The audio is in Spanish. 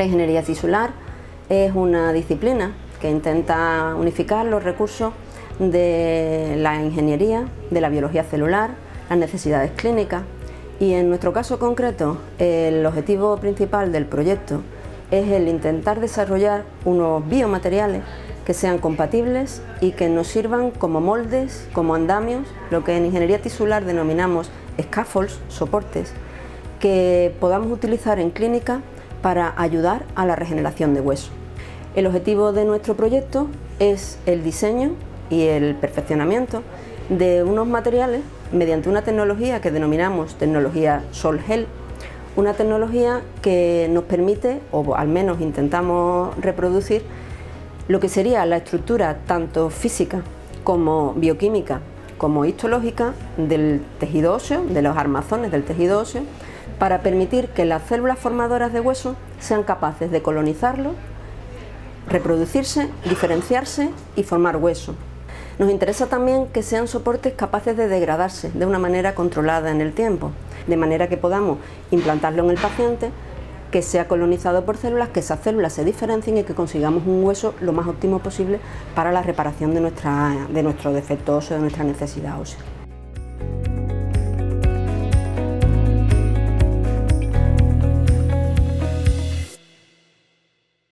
La ingeniería tisular es una disciplina que intenta unificar los recursos de la ingeniería, de la biología celular, las necesidades clínicas. Y en nuestro caso concreto el objetivo principal del proyecto es el intentar desarrollar unos biomateriales que sean compatibles y que nos sirvan como moldes, como andamios, lo que en ingeniería tisular denominamos scaffolds, soportes, que podamos utilizar en clínica para ayudar a la regeneración de hueso. El objetivo de nuestro proyecto es el diseño y el perfeccionamiento de unos materiales mediante una tecnología que denominamos tecnología Sol-Gel, una tecnología que nos permite, o al menos intentamos reproducir, lo que sería la estructura tanto física como bioquímica como histológica del tejido óseo, de los armazones del tejido óseo, para permitir que las células formadoras de hueso sean capaces de colonizarlo, reproducirse, diferenciarse y formar hueso. Nos interesa también que sean soportes capaces de degradarse de una manera controlada en el tiempo, de manera que podamos implantarlo en el paciente, que sea colonizado por células, que esas células se diferencien y que consigamos un hueso lo más óptimo posible para la reparación de, de nuestro defecto óseo, de nuestra necesidad ósea.